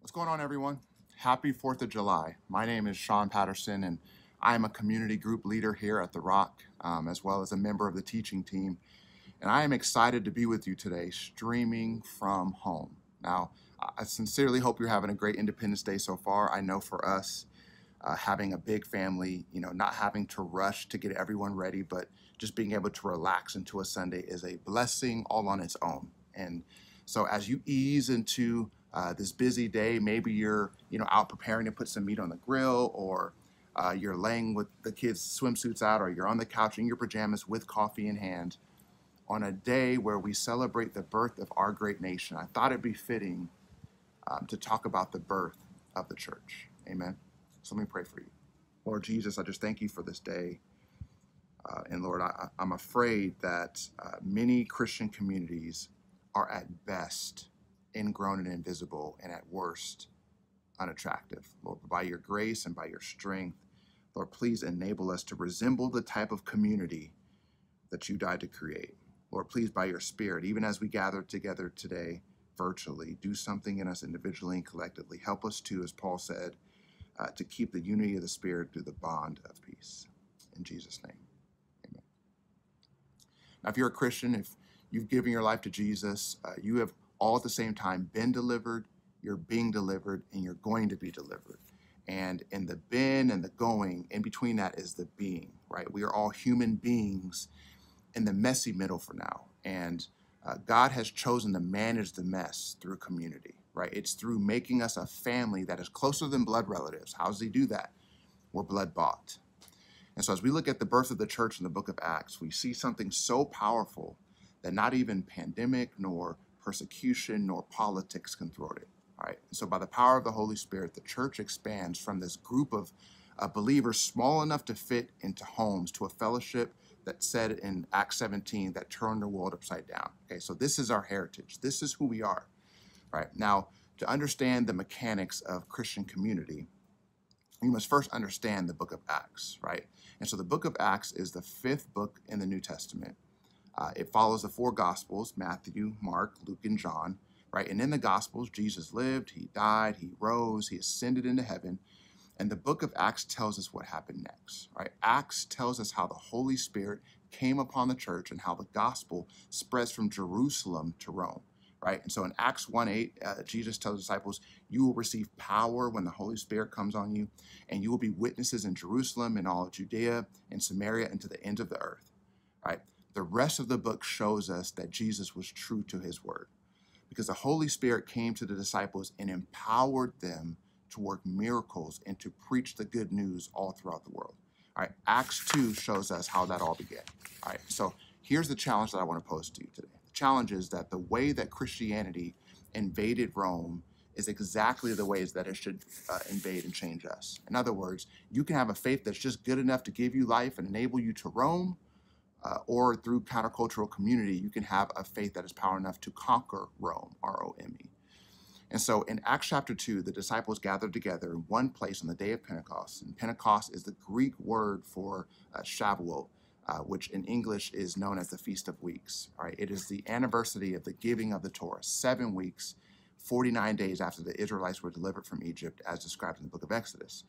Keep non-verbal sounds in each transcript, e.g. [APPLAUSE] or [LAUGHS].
What's going on, everyone? Happy 4th of July. My name is Sean Patterson, and I am a community group leader here at The Rock, um, as well as a member of the teaching team. And I am excited to be with you today, streaming from home. Now, I sincerely hope you're having a great Independence Day so far. I know for us, uh, having a big family, you know, not having to rush to get everyone ready, but just being able to relax into a Sunday is a blessing all on its own. And so as you ease into uh, this busy day, maybe you're, you know, out preparing to put some meat on the grill or uh, you're laying with the kids' swimsuits out or you're on the couch in your pajamas with coffee in hand on a day where we celebrate the birth of our great nation. I thought it'd be fitting um, to talk about the birth of the church. Amen. So let me pray for you. Lord Jesus, I just thank you for this day. Uh, and Lord, I, am afraid that uh, many Christian communities are at best ingrown and invisible, and at worst, unattractive. Lord, by your grace and by your strength, Lord, please enable us to resemble the type of community that you died to create. Lord, please, by your Spirit, even as we gather together today virtually, do something in us individually and collectively. Help us to, as Paul said, uh, to keep the unity of the Spirit through the bond of peace. In Jesus' name, amen. Now, if you're a Christian, if you've given your life to Jesus, uh, you have all at the same time been delivered, you're being delivered, and you're going to be delivered. And in the been and the going, in between that is the being, right? We are all human beings in the messy middle for now. And uh, God has chosen to manage the mess through community right? It's through making us a family that is closer than blood relatives. How does he do that? We're blood bought. And so as we look at the birth of the church in the book of Acts, we see something so powerful that not even pandemic nor persecution nor politics can thwart it. Right? And so by the power of the Holy Spirit, the church expands from this group of uh, believers small enough to fit into homes to a fellowship that said in Acts 17 that turned the world upside down. Okay, so this is our heritage. This is who we are right? Now, to understand the mechanics of Christian community, you must first understand the book of Acts, right? And so the book of Acts is the fifth book in the New Testament. Uh, it follows the four Gospels Matthew, Mark, Luke, and John, right? And in the Gospels, Jesus lived, he died, he rose, he ascended into heaven. And the book of Acts tells us what happened next, right? Acts tells us how the Holy Spirit came upon the church and how the gospel spreads from Jerusalem to Rome right? And so in Acts 1 8, uh, Jesus tells the disciples, You will receive power when the Holy Spirit comes on you, and you will be witnesses in Jerusalem and all of Judea and Samaria and to the ends of the earth, right? The rest of the book shows us that Jesus was true to his word because the Holy Spirit came to the disciples and empowered them to work miracles and to preach the good news all throughout the world. All right, Acts 2 shows us how that all began. All right, so here's the challenge that I want to pose to you today The challenge is that the way that Christianity invaded Rome is exactly the ways that it should uh, invade and change us. In other words, you can have a faith that's just good enough to give you life and enable you to roam, uh, or through countercultural community, you can have a faith that is power enough to conquer Rome, R O M E. And so in Acts chapter 2, the disciples gathered together in one place on the day of Pentecost. And Pentecost is the Greek word for uh, Shavuot, uh, which in English is known as the Feast of Weeks. All right, it is the anniversary of the giving of the Torah, seven weeks, 49 days after the Israelites were delivered from Egypt, as described in the book of Exodus.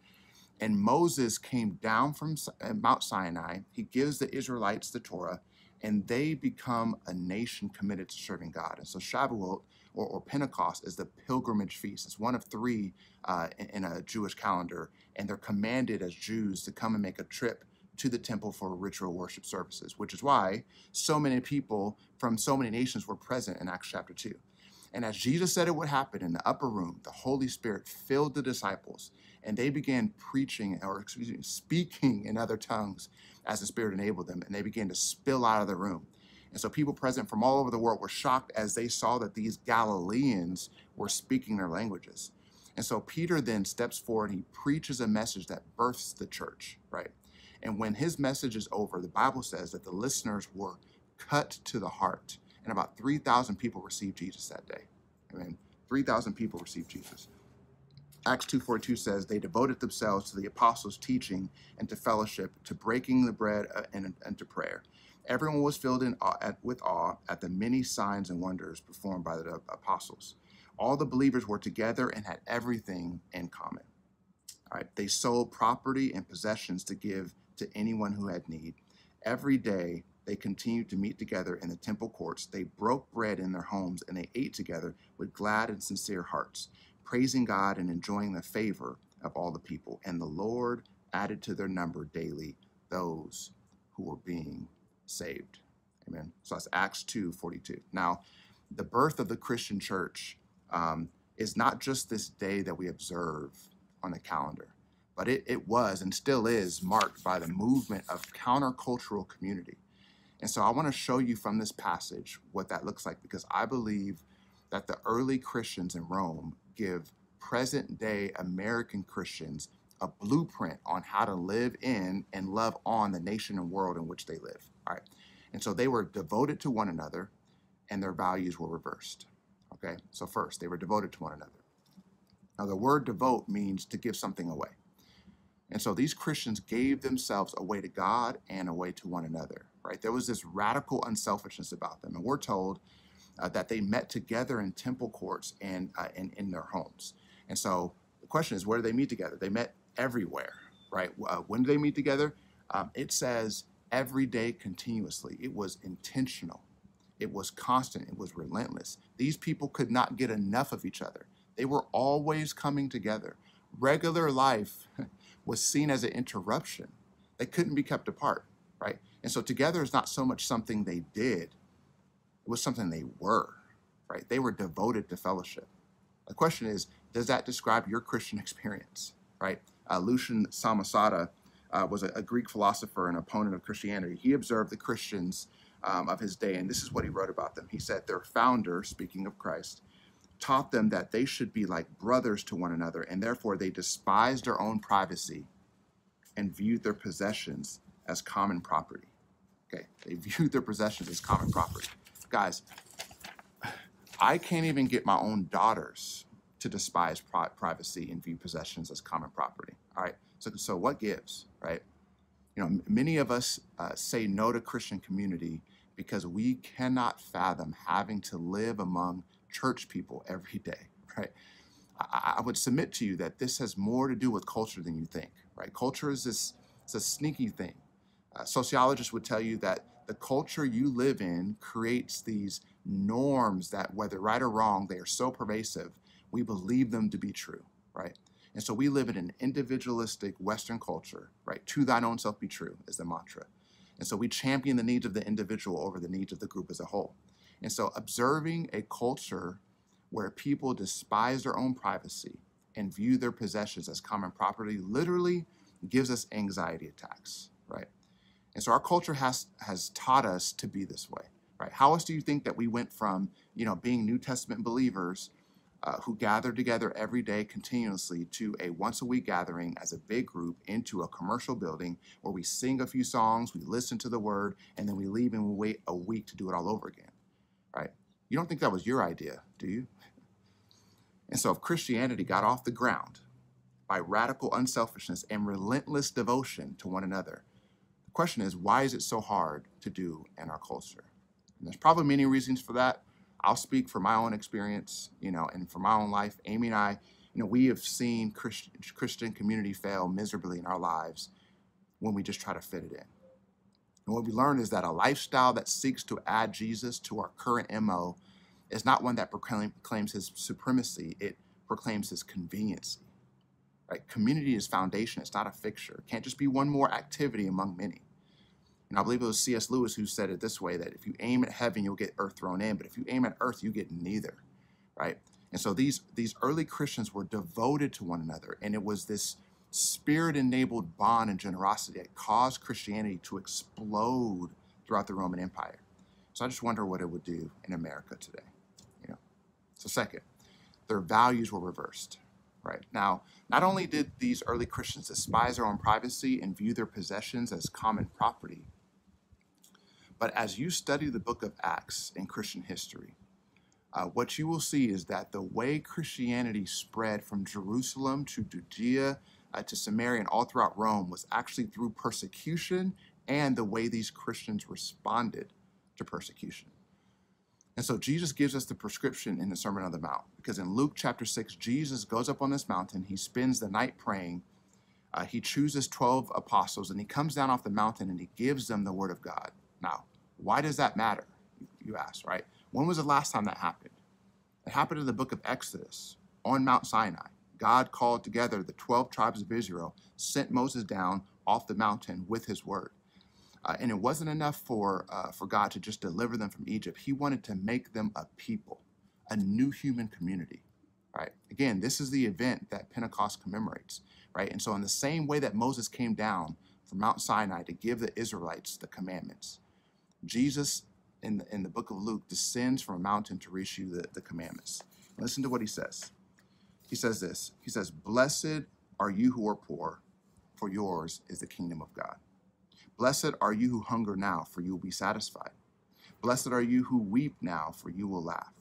And Moses came down from uh, Mount Sinai. He gives the Israelites the Torah, and they become a nation committed to serving God. And so Shavuot or, or Pentecost is the pilgrimage feast. It's one of three uh, in, in a Jewish calendar, and they're commanded as Jews to come and make a trip to the temple for ritual worship services, which is why so many people from so many nations were present in Acts chapter 2. And as Jesus said it would happen in the upper room, the Holy Spirit filled the disciples and they began preaching or excuse me, speaking in other tongues as the Spirit enabled them, and they began to spill out of the room. And so people present from all over the world were shocked as they saw that these Galileans were speaking their languages. And so Peter then steps forward and he preaches a message that births the church, right? And when his message is over, the Bible says that the listeners were cut to the heart. And about 3,000 people received Jesus that day. I mean, 3,000 people received Jesus. Acts 2.42 says, they devoted themselves to the apostles' teaching and to fellowship, to breaking the bread uh, and, and to prayer. Everyone was filled in awe, at, with awe at the many signs and wonders performed by the apostles. All the believers were together and had everything in common. All right, they sold property and possessions to give to anyone who had need. Every day they continued to meet together in the temple courts. They broke bread in their homes and they ate together with glad and sincere hearts, praising God and enjoying the favor of all the people. And the Lord added to their number daily those who were being saved. Amen. So that's Acts 2 42. Now, the birth of the Christian church um, is not just this day that we observe on the calendar, but it, it was and still is marked by the movement of countercultural community. And so I want to show you from this passage what that looks like because I believe that the early Christians in Rome give present day American Christians a blueprint on how to live in and love on the nation and world in which they live. All right. And so they were devoted to one another and their values were reversed. Okay. So, first, they were devoted to one another. Now, the word devote means to give something away. And so these Christians gave themselves away to God and away to one another, right? There was this radical unselfishness about them. And we're told uh, that they met together in temple courts and uh, in, in their homes. And so the question is, where do they meet together? They met everywhere, right? Uh, when do they meet together? Um, it says every day continuously. It was intentional. It was constant. It was relentless. These people could not get enough of each other. They were always coming together. Regular life [LAUGHS] was seen as an interruption. They couldn't be kept apart, right? And so together is not so much something they did, it was something they were, right? They were devoted to fellowship. The question is, does that describe your Christian [LAUGHS] experience, right? Uh, Lucian Samosata uh, was a, a, Greek philosopher and opponent of Christianity. He observed the Christians um, of his day, and this is what he wrote about them. He said, Their founder, speaking of Christ, taught them that they should be like brothers to one another, and therefore they despised their own privacy and viewed their possessions as common property. Okay, they viewed their possessions as common property. Guys, I can't even get my own daughters to despise pri- privacy and view possessions as common property. All right. So, so what gives, right? You know, many of us uh, say no to Christian community because we cannot fathom having to live among church people every day, [LAUGHS] right? I, I would submit to you that this has more to do with culture than you think, right? Culture is this it's a sneaky thing. Uh, sociologists would tell you that the culture you live in creates these norms that, whether right or wrong, they are so pervasive we believe them to be true, right? And so we live in an individualistic Western culture, right? To thine own self be true is the mantra. And so we champion the needs of the individual over the needs of the group as a whole. And so observing a culture where people despise their own privacy and view their possessions as common property literally gives us anxiety attacks, right? And so our culture has has taught us to be this way, right? How else do you think that we went from, you know, being New Testament believers uh, who gather together every day continuously to a once a week gathering as a big group into a commercial building where we sing a few songs, we listen to the word, and then we leave and we wait a week to do it all over again, right? You don't think that was your idea, do you? And so if Christianity got off the ground by radical unselfishness and relentless devotion to one another, the question is, why is it so hard to do in our culture? And there's probably many reasons for that. I'll speak for my own experience, you know, and for my own life. Amy and I, you know, we have seen Christian, Christian community fail miserably in our lives when we just try to fit it in. And what we learn is that a lifestyle that seeks to add Jesus to our current MO is not one that proclaims his supremacy, it proclaims his conveniency. Right? Community is foundation, it's not a fixture. It can't just be one more activity among many. And I believe it was C.S. Lewis who said it this way that if you aim at heaven, you'll get earth thrown in, but if you aim at earth, you get neither, right? And so these, these early Christians were devoted to one another, and it was this spirit enabled bond and generosity that caused Christianity to explode throughout the Roman Empire. So I just wonder what it would do in America today. You know. So second, their values were reversed. Right. Now, not only did these early Christians despise their own privacy and view their possessions as common property, but as you study the book of Acts in Christian history, uh, what you will see is that the way Christianity spread from Jerusalem to Judea uh, to Samaria and all throughout Rome was actually through persecution and the way these Christians responded to persecution. And so Jesus gives us the prescription in the Sermon on the Mount because in Luke chapter 6, Jesus goes up on this mountain, he spends the night praying, uh, he chooses 12 apostles, and he comes down off the mountain and he gives them the word of God. Now, why does that matter? You ask, right? When was the last time that happened? It happened in the book of Exodus on Mount Sinai. God called together the 12 tribes of Israel, sent Moses down off the mountain with his word. Uh, and it wasn't enough for, uh, for God to just deliver them from Egypt. He wanted to make them a people, a new human community. Right? Again, this is the event that Pentecost commemorates. Right? And so, in the same way that Moses came down from Mount Sinai to give the Israelites the commandments, Jesus in the, in the book of Luke descends from a mountain to issue the, the commandments. Listen to what he says. He says this He says, Blessed are you who are poor, for yours is the kingdom of God. Blessed are you who hunger now, for you will be satisfied. Blessed are you who weep now, for you will laugh.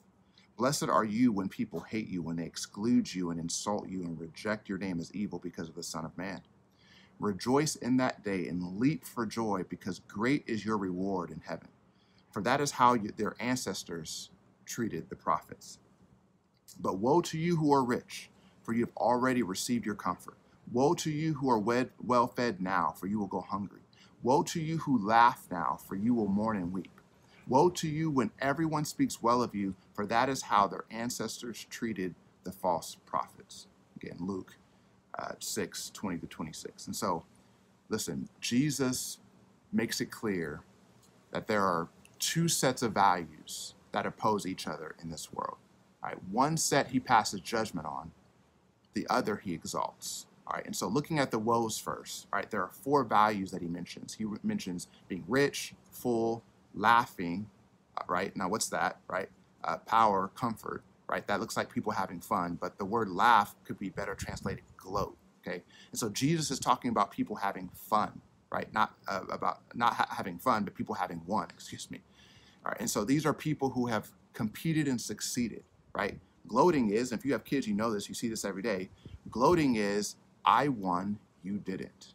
Blessed are you when people hate you, when they exclude you and insult you and reject your name as evil because of the Son of Man. Rejoice in that day and leap for joy, because great is your reward in heaven. For that is how you, their ancestors treated the prophets. But woe to you who are rich, for you have already received your comfort. Woe to you who are well fed now, for you will go hungry. Woe to you who laugh now, for you will mourn and weep. Woe to you when everyone speaks well of you, for that is how their ancestors treated the false prophets. Again, Luke uh, 6 20 to 26. And so, listen, Jesus makes it clear that there are two sets of values that oppose each other in this world. Right, one set he passes judgment on, the other he exalts. All right, and so looking at the woes first, right, there are four values that he mentions. He mentions being rich, full, laughing, uh, right? Now, what's that, right? Uh, power, comfort, right? That looks like people having fun, but the word laugh could be better translated gloat, okay? And so Jesus is talking about people having fun, right? Not uh, about not ha- having fun, but people having won, excuse me. All right, and so these are people who have competed and succeeded, right? Gloating is, if you have kids, you know this, you see this every day. Gloating is I won, you didn't.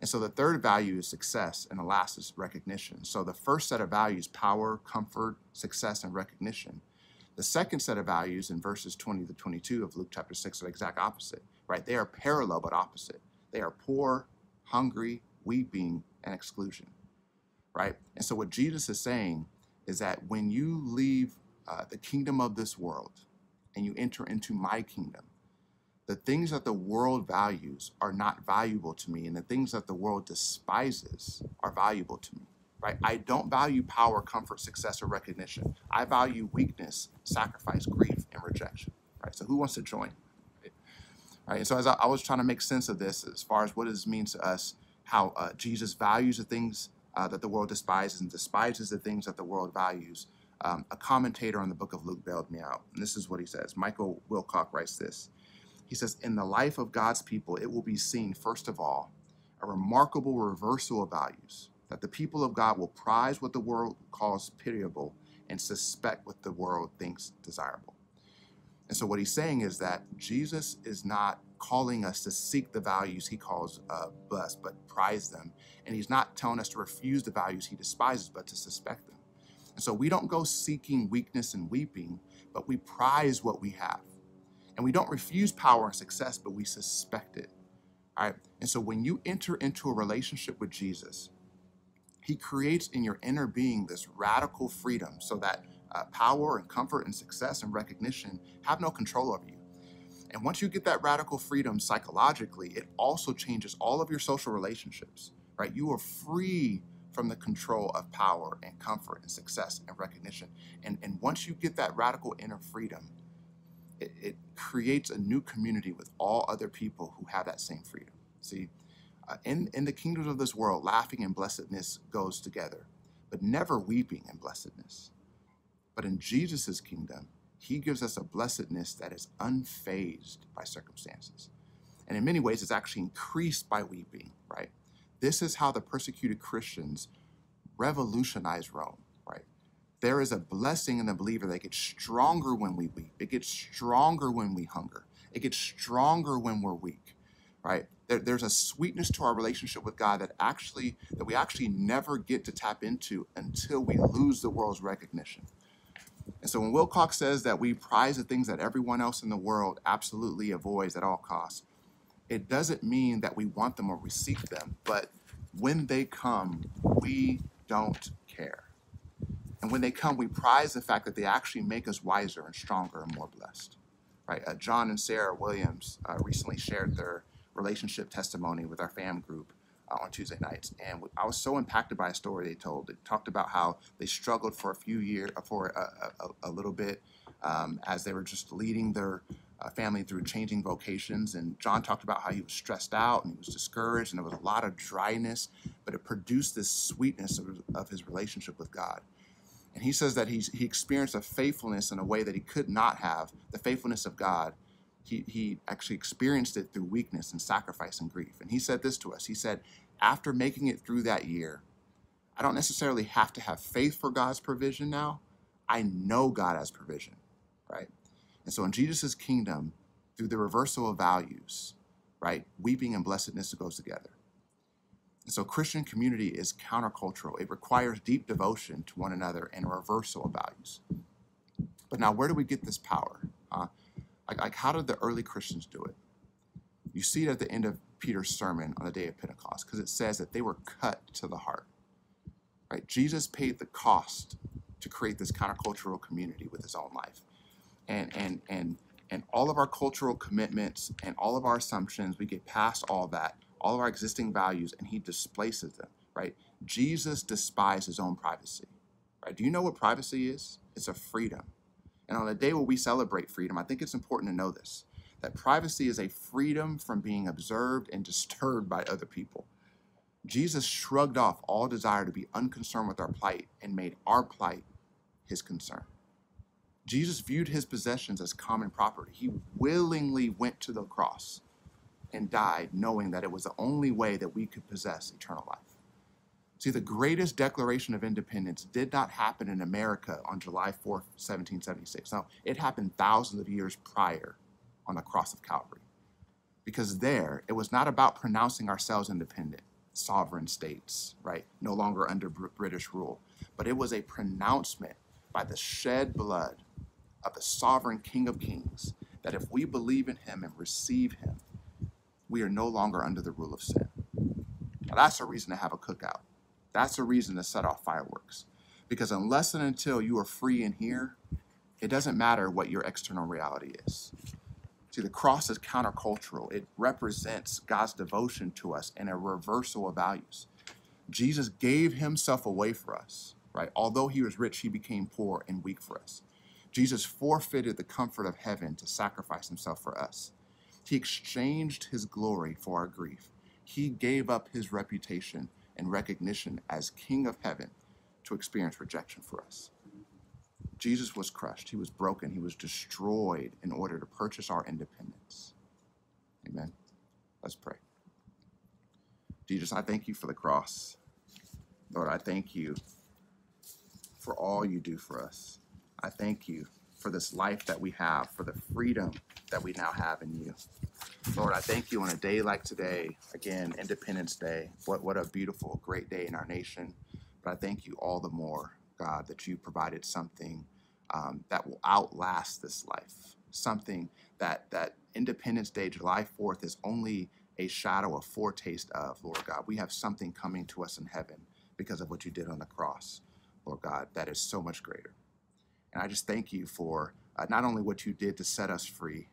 And so the third value is success, and the last is recognition. So the first set of values, power, comfort, success, and recognition. The second set of values in verses 20 to 22 of Luke chapter 6 are the exact opposite, right? They are parallel but opposite. They are poor, hungry, weeping, and exclusion, right? And so what Jesus is saying is that when you leave uh, the kingdom of this world and you enter into my kingdom, the things that the world values are not valuable to me, and the things that the world despises are valuable to me. Right? I don't value power, comfort, success, or recognition. I value weakness, sacrifice, grief, and rejection. Right? So, who wants to join? Right? And so, as I, I, was trying to make sense of this, as far as what does this mean to us, how uh, Jesus values the things uh, that the world despises and despises the things that the world values. Um, a commentator on the book of Luke bailed me out. And this is what he says. Michael Wilcock writes this he says, In the life of God's people, it will be seen, first of all, a remarkable reversal of values, that the people of God will prize what the world calls pitiable and suspect what the world thinks desirable. And so, what he's saying is that Jesus is not calling us to seek the values he calls uh, blessed, but prize them. And he's not telling us to refuse the values he despises, but to suspect them. And so, we don't go seeking weakness and weeping, but we prize what we have. And we don't refuse power and success, but we suspect it. All right. And so when you enter into a relationship with Jesus, he creates in your inner being this radical freedom so that uh, power and comfort and success and recognition have no control over you. And once you get that radical freedom psychologically, it also changes all of your social relationships, right? You are free from the control of power and comfort and success and recognition. And, and once you get that radical inner freedom, it, it creates a new community with all other people who have that same freedom. See, uh, in, in the kingdoms of this world, laughing and blessedness goes together, but never weeping and blessedness. But in Jesus' kingdom, he gives us a blessedness that is unfazed by circumstances. And in many ways, it's actually increased by weeping, right? This is how the persecuted Christians revolutionized Rome there is a blessing in the believer that gets stronger when we weep. It gets stronger when we hunger. It gets stronger when we're weak, right? There, there's a sweetness to our relationship with God that actually that we actually never get to tap into until we lose the world's recognition. And so when Wilcox says that we prize the things that everyone else in the world absolutely avoids at all costs, it doesn't mean that we want them or we seek them, but when they come, we don't care. And when they come, we prize the fact that they actually make us wiser and stronger and more blessed. Right? Uh, John and Sarah Williams uh, recently shared their relationship testimony with our fam group uh, on Tuesday nights, and I was so impacted by a story they told. They talked about how they struggled for a few years, uh, for a, a, a little bit, um, as they were just leading their uh, family through changing vocations. And John talked about how he was stressed out and he was discouraged, and there was a lot of dryness, but it produced this sweetness of, of his relationship with God. And he says that he's, he experienced a faithfulness in a way that he could not have, the faithfulness of God. He, he actually experienced it through weakness and sacrifice and grief. And he said this to us He said, After making it through that year, I don't necessarily have to have faith for God's provision now. I know God has provision, right? And so in Jesus' kingdom, through the reversal of values, right, weeping and blessedness goes together. And so Christian community is countercultural. It requires deep devotion to one another and a reversal of values. But now, where do we get this power? Uh, like, like, how did the early Christians do it? You see it at the end of Peter's sermon on the day of Pentecost, because it says that they were cut to the heart. Right? Jesus paid the cost to create this countercultural community with his own life and and and and all of our cultural commitments and all of our assumptions, we get past all that, all of our existing values, and he displaces them, right? Jesus despised his own privacy, right? Do you know what privacy is? It's a freedom. And on a day where we celebrate freedom, I think it's important to know this that privacy is a freedom from being observed and [LAUGHS] disturbed by other people. Jesus shrugged off all desire to be unconcerned with our plight and made our plight his concern. Jesus viewed his possessions as common property. He willingly went to the cross and died knowing that it was the only way that we could possess eternal life. See, the greatest declaration of independence did not happen in America on July 4th, 1776. No, it happened thousands of years prior on the cross of Calvary. Because there, it was not about pronouncing ourselves independent, sovereign states, right? No longer under British rule, but it was a pronouncement by the shed blood of the sovereign King of Kings, that if we believe in him and receive him, we are no longer under the rule of sin. Now, that's a reason to have a cookout. That's a reason to set off fireworks. Because unless and until you are free in here, it doesn't matter what your external reality is. See, the cross is countercultural. It represents God's devotion to us and a reversal of values. Jesus gave himself away for us, right? Although he was rich, he became poor and weak for us. Jesus forfeited the comfort of heaven to sacrifice himself for us. He exchanged his glory for our grief. He gave up his reputation and recognition as King of heaven to experience rejection for us. Jesus was crushed, he was broken, he was destroyed in order to purchase our independence. Amen. Let's pray. Jesus, I thank you for the cross. Lord, I thank you for all you do for us. I thank you for this life that we have, for the freedom that we now have in you. Lord, I thank you on a day like today, again, Independence Day. What, what a beautiful, great day in our nation. But I thank you all the more, God, that you provided something um, that will outlast this life, something that, that Independence Day, July 4th, is only a shadow, a foretaste of, Lord God. We have something coming to us in heaven because of what you did on the cross, Lord God, that is so much greater. And I just thank you for uh, not only what you did to set us free,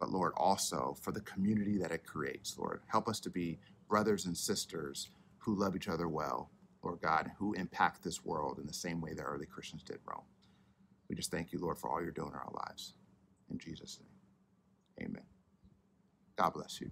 but Lord, also for the community that it creates. Lord, help us to be brothers and sisters who love each other well, Lord God, who impact this world in the same way that early Christians did Rome. We just thank you, Lord, for all you're doing in our lives. In Jesus' name, amen. God bless you.